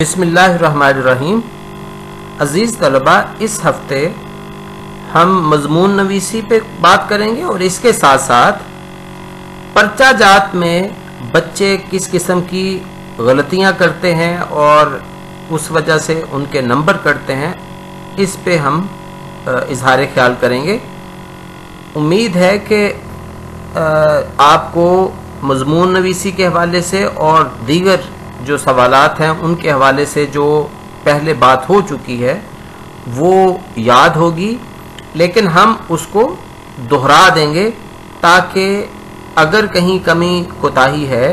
बिसमीम अज़ीज़ तलबा, इस हफ़्ते हम मजमून नवीसी पे बात करेंगे और इसके साथ साथ पर्चा जात में बच्चे किस किस्म की गलतियाँ करते हैं और उस वजह से उनके नंबर कटते हैं, इस पे हम इजहार ख्याल करेंगे। उम्मीद है कि आपको मजमून नवीसी के हवाले से और दीगर जो सवालात हैं, उनके हवाले से जो पहले बात हो चुकी है, वो याद होगी, लेकिन हम उसको दोहरा देंगे ताकि अगर कहीं कमी कोताही है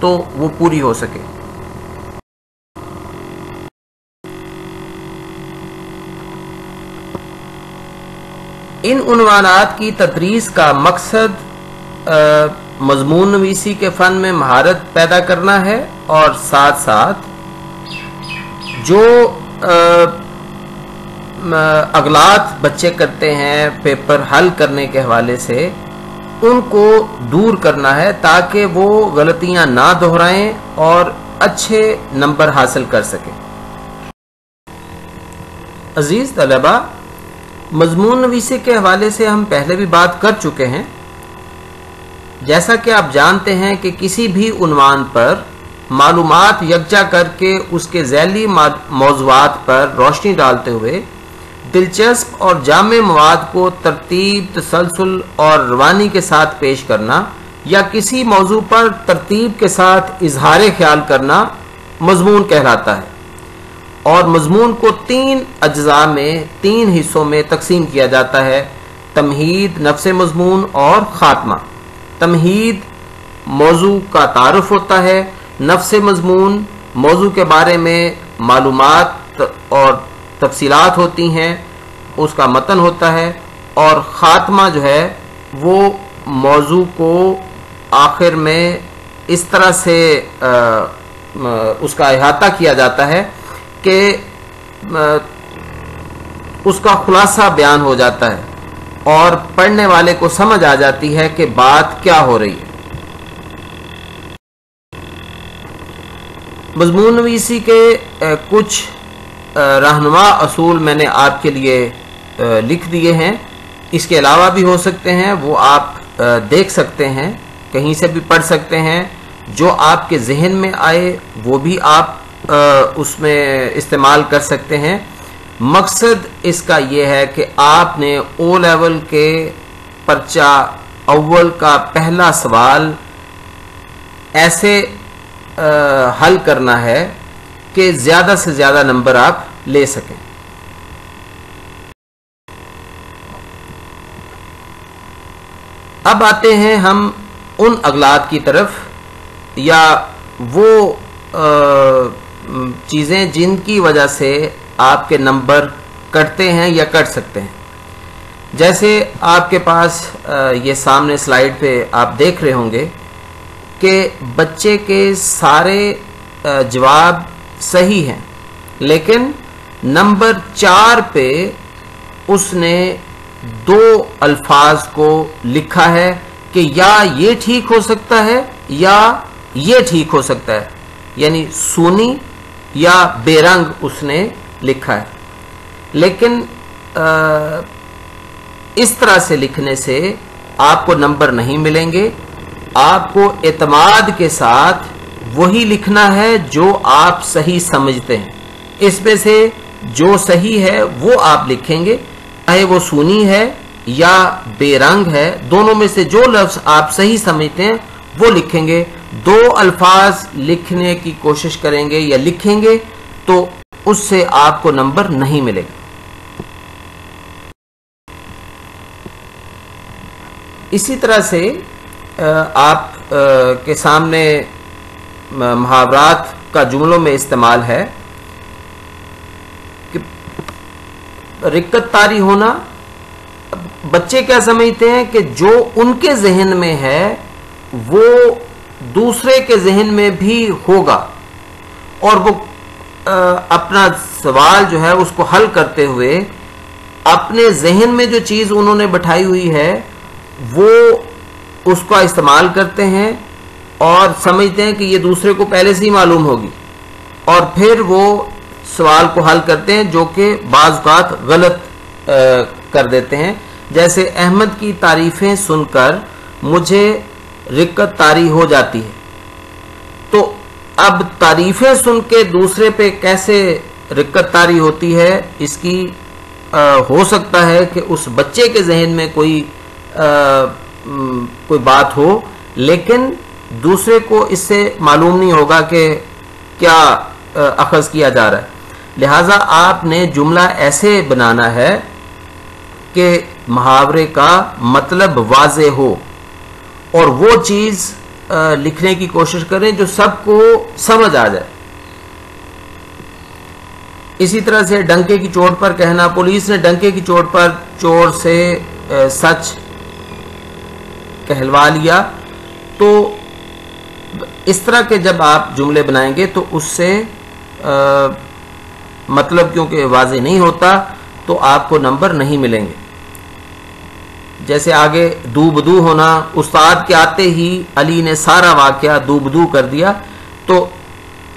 तो वो पूरी हो सके। इन उनवानात की तदरीस का मकसद मजमून नवीसी के फ़न में महारत पैदा करना है और साथ साथ जो अगलात बच्चे करते हैं, पेपर हल करने के हवाले से, उनको दूर करना है ताकि वो गलतियाँ ना दोहराएँ और अच्छे नंबर हासिल कर सकें। अज़ीज़ तलबा, मजमून नवीसी के हवाले से हम पहले भी बात कर चुके हैं। जैसा कि आप जानते हैं कि किसी भी उनवान पर मालूमात यकजा करके उसके जैली मौजूद पर रोशनी डालते हुए दिलचस्प और जाम मवाद को तरतीब, तसलसल और रवानी के साथ पेश करना या किसी मौजू पर तरतीब के साथ इजहार ख्याल करना मजमून कहलाता है। और मजमून को तीन अज्जा में, तीन हिस्सों में तकसीम किया जाता है, तमहीद, नफ्स मजमून और ख़ात्मा। तमहीद मौजू का तारफ़ होता है नफ्स मजमून मौजू के बारे में मालूम और तफसीलात होती हैं उसका मतन होता है और ख़ात्मा जो है वो मौजू को आखिर में इस तरह से आ, उसका अहाता किया जाता है कि उसका खुलासा बयान हो जाता है और पढ़ने वाले को समझ आ जाती है कि बात क्या हो रही है। मजमून नवीसी के कुछ रहनुमा असूल मैंने आपके लिए लिख दिए हैं। इसके अलावा भी हो सकते हैं, वो आप देख सकते हैं, कहीं से भी पढ़ सकते हैं। जो आपके जहन में आए, वो भी आप उसमें इस्तेमाल कर सकते हैं। मकसद इसका ये है कि आपने ओ लेवल के पर्चा, अव्वल का पहला सवाल, ऐसे आ, हल करना है कि ज़्यादा से ज़्यादा नंबर आप ले सकें। अब आते हैं हम उन अगलात की तरफ़ या वो चीज़ें जिनकी वजह से आपके नंबर कटते हैं या कट सकते हैं। जैसे आपके पास ये सामने स्लाइड पे आप देख रहे होंगे कि बच्चे के सारे जवाब सही हैं। लेकिन नंबर चार पे उसने दो अल्फाज को लिखा है कि या ये ठीक हो सकता है या ये ठीक हो सकता है। यानी सोनी या बेरंग उसने लिखा है। लेकिन आ, इस तरह से लिखने से आपको नंबर नहीं मिलेंगे। आपको एतमाद के साथ वही लिखना है जो आप सही समझते हैं। इसमें से जो सही है, वो आप लिखेंगे। चाहे वो सुनी है या बेरंग है, दोनों में से जो लफ्ज आप सही समझते हैं, वो लिखेंगे। दो अल्फाज लिखने की कोशिश करेंगे या लिखेंगे तो उससे आपको नंबर नहीं मिलेगा। इसी तरह से आप के सामने मुहावरात का जुमलों में इस्तेमाल है कि रिक्कत तारी होना, बच्चे क्या समझते हैं कि जो उनके जहन में है, वो दूसरे के जहन में भी होगा और वो अपना सवाल जो है उसको हल करते हुए अपने जहन में जो चीज़ उन्होंने बैठाई हुई है, वो उसका इस्तेमाल करते हैं और समझते हैं कि ये दूसरे को पहले से ही मालूम होगी। और फिर वो सवाल को हल करते हैं जो कि बाज़ात गलत आ, कर देते हैं। जैसे अहमद की तारीफ़ें सुनकर मुझे रिक्कत तारी हो जाती है। तो अब तारीफ़ें सुन के दूसरे पे कैसे रिक्कत तारी होती है इसकी आ, हो सकता है कि उस बच्चे के जहन में कोई आ, कोई बात हो, लेकिन दूसरे को इससे मालूम नहीं होगा कि क्या अखज़ किया जा रहा है। लिहाजा आपने जुमला ऐसे बनाना है कि मुहावरे का मतलब वाज हो। और वो चीज़ लिखने की कोशिश करें जो सबको समझ आ जाए। इसी तरह से डंके की चोट पर कहना, पुलिस ने डंके की चोट पर, चोर से सच कहलवा लिया तो इस तरह के जब आप जुमले बनाएँगे तो उससे आ, मतलब क्योंकि वाजे नहीं होता तो आपको नंबर नहीं मिलेंगे। जैसे आगे दूबदू होना उस्ताद के आते ही अली ने सारा वाक्य दूबदू कर दिया तो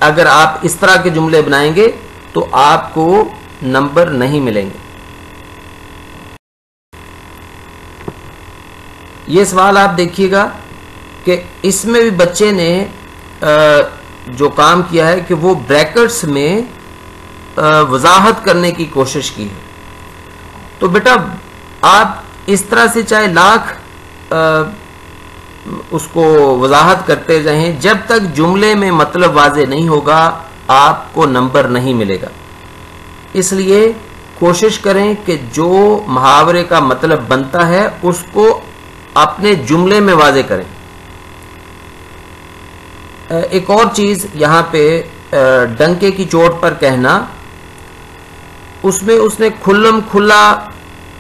अगर आप इस तरह के जुमले बनाएँगे तो आपको नंबर नहीं मिलेंगे। ये सवाल आप देखिएगा कि इसमें भी बच्चे ने जो काम किया है कि वो ब्रैकेट्स में वजाहत करने की कोशिश की है। तो बेटा, आप इस तरह से चाहे लाख उसको वजाहत करते रहें, जब तक जुमले में मतलब वाजे नहीं होगा, आपको नंबर नहीं मिलेगा। इसलिए कोशिश करें कि जो मुहावरे का मतलब बनता है, उसको अपने जुमले में वाजे करें। एक और चीज़ यहाँ पे डंके की चोट पर कहना, उसमें उसने खुल्लम खुला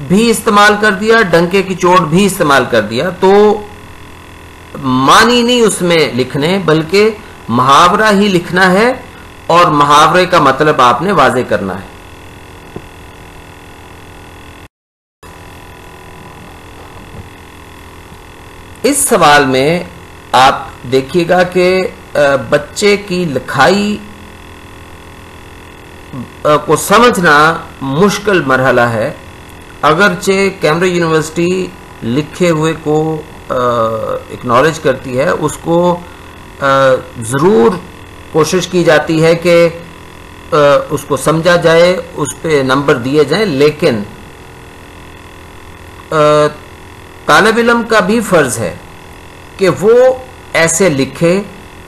भी इस्तेमाल कर दिया, डंके की चोट भी इस्तेमाल कर दिया तो मानी नहीं उसमें लिखने, बल्कि मुहावरा ही लिखना है, और मुहावरे का मतलब आपने वाजे करना है। इस सवाल में आप देखिएगा कि बच्चे की लिखाई को समझना मुश्किल मरहला है। अगरचे कैम्ब्रिज यूनिवर्सिटी लिखे हुए को एक्नॉलेज करती है, उसको ज़रूर कोशिश की जाती है कि उसको समझा जाए, उस पर नंबर दिए जाए, लेकिन तालब इलम का भी फ़र्ज़ है कि वो ऐसे लिखे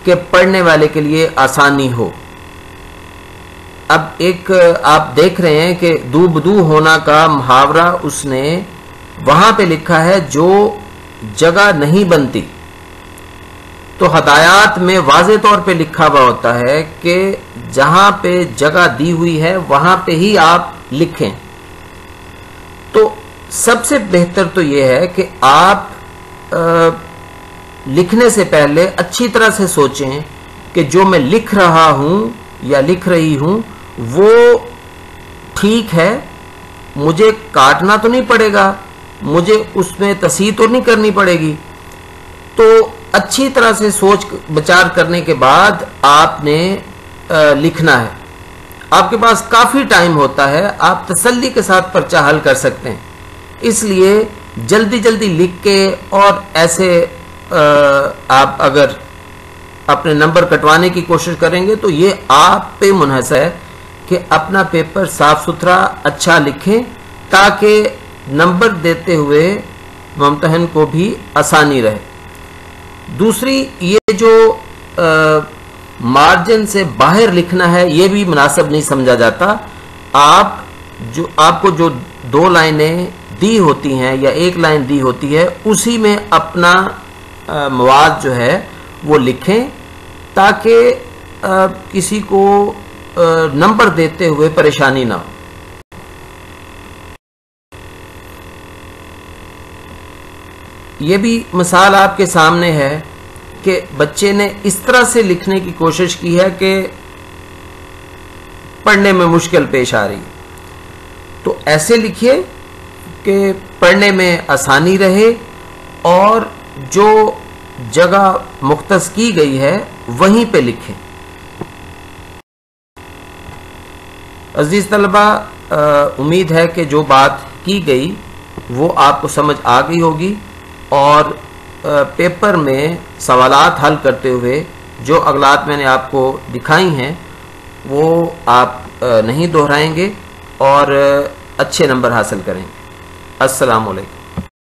कि पढ़ने वाले के लिए आसानी हो। अब एक, आप देख रहे हैं कि दूबदू होना का मुहावरा उसने वहाँ पे लिखा है जो जगह नहीं बनती। तो हदायत में वाज तौर पे लिखा हुआ होता है कि जहाँ पे जगह दी हुई है, वहाँ पे ही आप लिखें। तो सबसे बेहतर तो यह है कि आप आ, लिखने से पहले अच्छी तरह से सोचें कि जो मैं लिख रहा हूँ या लिख रही हूँ वो ठीक है मुझे काटना तो नहीं पड़ेगा मुझे उसमें तसी तो नहीं करनी पड़ेगी। तो अच्छी तरह से सोच विचार करने के बाद आपने आ, लिखना है। आपके पास काफ़ी टाइम होता है आप तसल्ली के साथ पर्चा हल कर सकते हैं। इसलिए जल्दी जल्दी लिख के और ऐसे आप अगर अपने नंबर कटवाने की कोशिश करेंगे तो ये आप पे मुनहस है कि अपना पेपर साफ़ सुथरा अच्छा लिखें, ताकि नंबर देते हुए मुमतहन को भी आसानी रहे। दूसरी, ये जो मार्जिन से बाहर लिखना है, ये भी मुनासब नहीं समझा जाता। आप जो, आपको जो दो लाइनें दी होती हैं या एक लाइन दी होती है, उसी में अपना मवाद जो है, वो लिखें, ताकि किसी को नंबर देते हुए परेशानी ना हो। ये भी मिसाल आपके सामने है कि बच्चे ने इस तरह से लिखने की कोशिश की है कि पढ़ने में मुश्किल पेश आ रही तो ऐसे लिखिए कि पढ़ने में आसानी रहे और जो जगह मुख्त की गई है वहीं पे लिखें। अज़ीज़ तलबा उम्मीद है कि जो बात की गई वो आपको समझ आ गई होगी और आ, पेपर में सवालात हल करते हुए जो अगलात मैंने आपको दिखाई हैं वो आप आ, नहीं दोहराएँगे और अच्छे नंबर हासिल करेंगे। अस्सलाम वालेकुम